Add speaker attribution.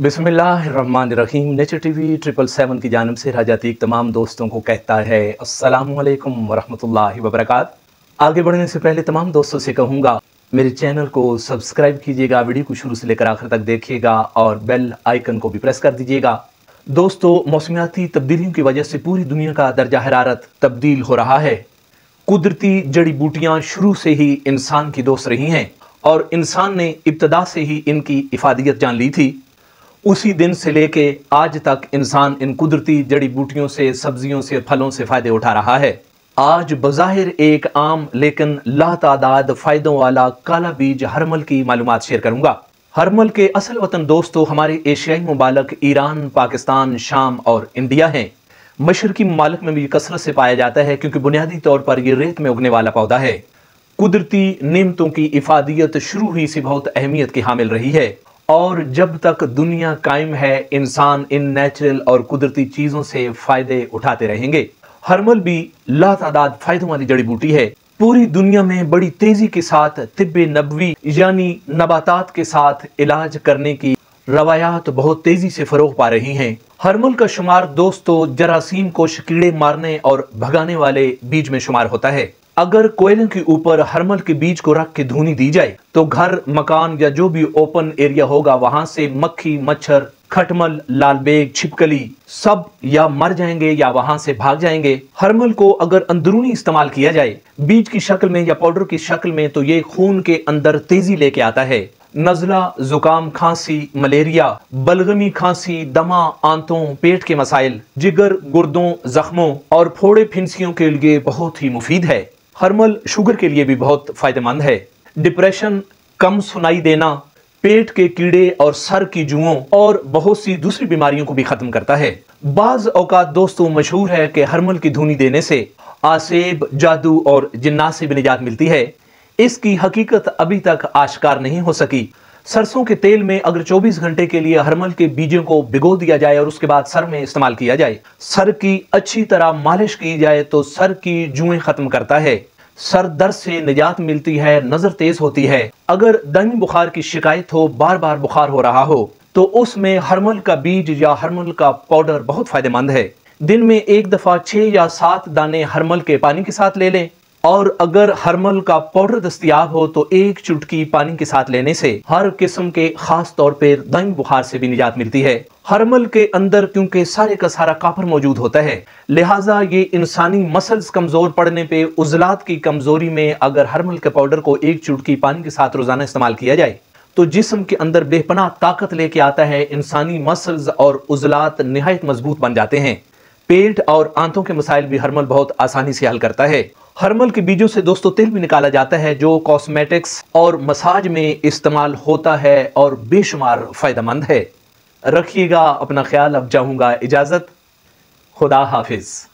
Speaker 1: बिसमीम nature TV triple seven की जानब से राजातीक तमाम दोस्तों को कहता है असलकम वरहमल वबरक आगे बढ़ने से पहले तमाम दोस्तों से कहूँगा, मेरे चैनल को सब्सक्राइब कीजिएगा, वीडियो को शुरू से लेकर आखिर तक देखिएगा और बेल आइकन को भी प्रेस कर दीजिएगा। दोस्तों, मौसमियाती तब्दीलियों की वजह से पूरी दुनिया का दर्जा हरारत तब्दील हो रहा है। कुदरती जड़ी बूटियाँ शुरू से ही इंसान की दोस्त रही हैं और इंसान ने इब्तदा से ही इनकी इफादियत जान ली थी। उसी दिन से लेके आज तक इंसान इन कुदरती जड़ी बूटियों से, सब्जियों से, फलों से फ़ायदे उठा रहा है। आज बज़ाहिर एक आम, लेकिन लातादाद फ़ायदों वाला काला बीज हरमल की मालूम शेयर करूँगा। हरमल के असल वतन दोस्तों, हमारे एशियाई ममालक ईरान, पाकिस्तान, शाम और इंडिया हैं। मशरकी ममालक में भी कसरत से पाया जाता है, क्योंकि बुनियादी तौर पर यह रेत में उगने वाला पौधा है। कुदरती नियमतों की इफादियत शुरू ही से बहुत अहमियत की हामिल रही है। और जब तक दुनिया कायम है, इंसान इन नेचुरल और कुदरती चीज़ों से फ़ायदे उठाते रहेंगे। हरमल भी लातादाद फायदों वाली जड़ी बूटी है। पूरी दुनिया में बड़ी तेज़ी के साथ, तिब्ब नबवी यानी नबातात के साथ इलाज करने की रवायात बहुत तेज़ी से फरोग पा रही हैं। हरमल का शुमार दोस्तों जरासीम को कीड़े मारने और भगाने वाले बीज में शुमार होता है। अगर कोयले के ऊपर हरमल के बीज को रख के धुनी दी जाए तो घर, मकान या जो भी ओपन एरिया होगा, वहाँ से मक्खी, मच्छर, खटमल, लालबेग, छिपकली सब या मर जाएँगे या वहाँ से भाग जाएँगे। हरमल को अगर अंदरूनी इस्तेमाल किया जाए, बीज की शक्ल में या पाउडर की शक्ल में तो ये खून के अंदर तेज़ी लेके आता है। नजला, जुकाम, खांसी, मलेरिया, बलगमी, खांसी, दमा, आंतों, पेट के मसाइल, जिगर, गुर्दों, जख्मों और फोड़े, फिंसियों के लिए बहुत ही मुफीद है। हरमल शुगर के लिए भी बहुत फ़ायदेमंद है। डिप्रेशन कम सुनाई देना, पेट के कीड़े और सर की जुओं और बहुत सी दूसरी बीमारियों को भी खत्म करता है। बाज औकात दोस्तों मशहूर है कि हरमल की धुनी देने से आसेब, जादू और जिन्नात से भी निजात मिलती है। इसकी हकीकत अभी तक आश्कार नहीं हो सकी। सरसों के तेल में अगर 24 घंटे के लिए हरमल के बीजों को भिगो दिया जाए और उसके बाद सर में इस्तेमाल किया जाए, सर की अच्छी तरह मालिश की जाए तो सर की जुएँ खत्म करता है। सर दर्द से निजात मिलती है, नज़र तेज होती है। अगर दमी बुखार की शिकायत हो बार बार बुखार हो रहा हो तो उसमें हरमल का बीज या हरमल का पाउडर बहुत फ़ायदेमंद है। दिन में एक दफ़ा छह या सात दाने हरमल के पानी के साथ ले लें। और अगर हर्मल का पाउडर दस्तियाब हो तो एक चुटकी पानी के साथ लेने से हर किस्म के खास तौर पर दंग बुखार से भी निजात मिलती है। हरमल के अंदर क्योंकि सारे का सारा कापर मौजूद होता है, लिहाजा ये इंसानी मसल्स कमज़ोर पड़ने पे उजलात की कमज़ोरी में अगर हरमल के पाउडर को एक चुटकी पानी के साथ रोज़ाना इस्तेमाल किया जाए तो जिसम के अंदर बेपना ताकत लेके आता है, इंसानी मसल्स और उजलात नहायत मज़बूत बन जाते हैं। पेट और आंतों के मसाइल भी हरमल बहुत आसानी से हल करता है। हरमल के बीजों से दोस्तों तेल भी निकाला जाता है, जो कॉस्मेटिक्स और मसाज में इस्तेमाल होता है और बेशुमार फ़ायदेमंद है। रखिएगा अपना ख्याल, अब जाऊँगा इजाज़त। खुदा हाफिज़।